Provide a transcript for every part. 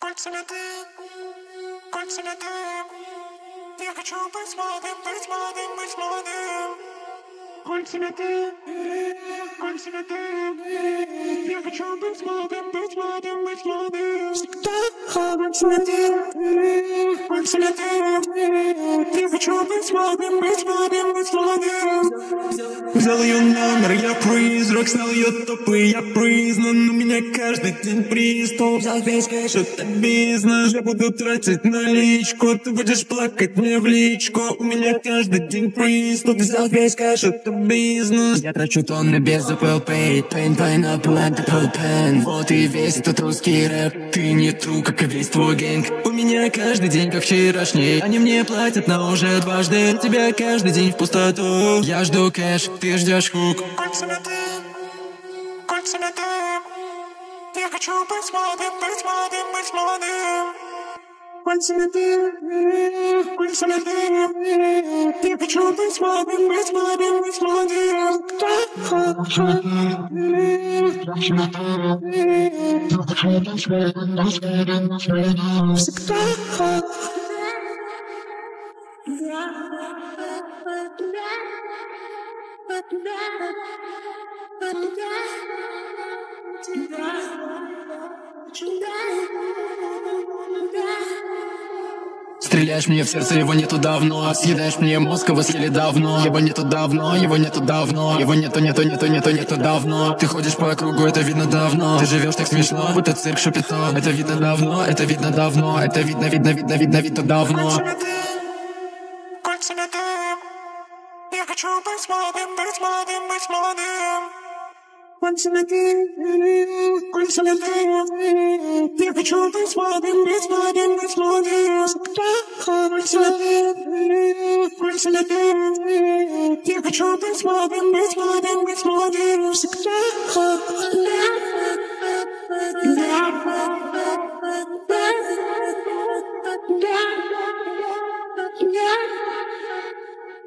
Кольцами ты, кольцами ты. Я хочу быть молодым, быть молодым, быть молодым. Кольцами ты, кольцами ты. Я хочу быть молодым, быть молодым, быть молодым. Всегда кольцами ты, кольцами ты. Я хочу быть молодым, быть молодым, быть молодым. Взял ее номер, я призрак, снял ее топы, я признан У меня каждый день приступ Взял весь кэш, это бизнес Я буду тратить наличку, ты будешь плакать мне в личку У меня каждый день приступ Взял весь кэш, это бизнес. Я трачу тонны без Apple Pay Pain, pineapple and apple pen. Вот и весь этот русский рэп Ты не тру, как и весь твой гэнг. У меня каждый день как вчерашний Они мне платят, но уже дважды. Тебя каждый день в пустоту. Я жду кэш, ты ждешь хук Кольцами ты, кольцами ты. Я хочу быть молодым, быть молодым, быть молодым. Кольцами ты, кольцами ты. Я хочу быть молодым, быть молодым, быть молодым. Всегда. Стреляешь мне в сердце, его нету давно. Съедаешь мне мозг, его съели давно. Его нету давно, его нету давно. Его нету, нету, нету, нету, нету давно. Ты ходишь по кругу, это видно давно. Ты живешь так смешно, будто цирк шапито Это видно давно, это видно давно. Это видно, видно, видно, видно, видно давно ты. Я хочу быть молодым, быть молодым, быть молодым. Кольцами ты, кольцами ты. Я хочу быть молодым, быть молодым, быть молодым. Кольцами ты, кольцами ты. Я хочу быть молодым, быть молодым, быть молодым.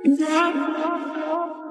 Всегда.